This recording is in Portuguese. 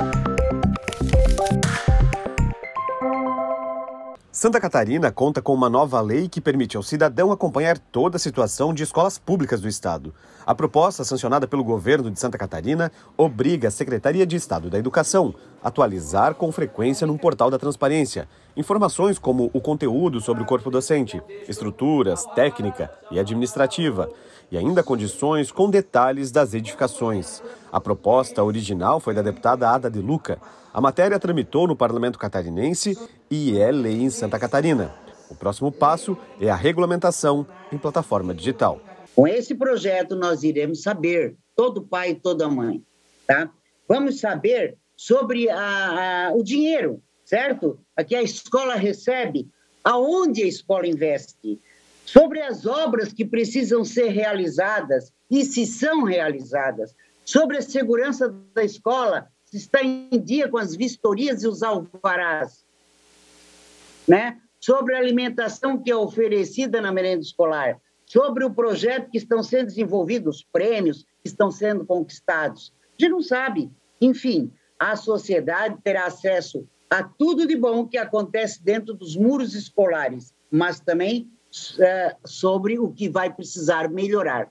Bye. Santa Catarina conta com uma nova lei que permite ao cidadão acompanhar toda a situação de escolas públicas do Estado. A proposta, sancionada pelo governo de Santa Catarina, obriga a Secretaria de Estado da Educação a atualizar com frequência num portal da transparência informações como o conteúdo sobre o corpo docente, estruturas, técnica e administrativa, e ainda condições com detalhes das edificações. A proposta original foi da deputada Ada de Luca. A matéria tramitou no parlamento catarinense e é lei em Santa Catarina. O próximo passo é a regulamentação em plataforma digital. Com esse projeto, nós iremos saber, todo pai e toda mãe, tá? Vamos saber sobre a, a, o dinheiro, certo? Aqui a escola recebe, aonde a escola investe, sobre as obras que precisam ser realizadas e se são realizadas, sobre a segurança da escola, se está em dia com as vistorias e os alvarás, né? sobre a alimentação que é oferecida na merenda escolar, sobre o projeto que estão sendo desenvolvidos, os prêmios que estão sendo conquistados. A gente não sabe. Enfim, a sociedade terá acesso a tudo de bom que acontece dentro dos muros escolares, mas também é, sobre o que vai precisar melhorar.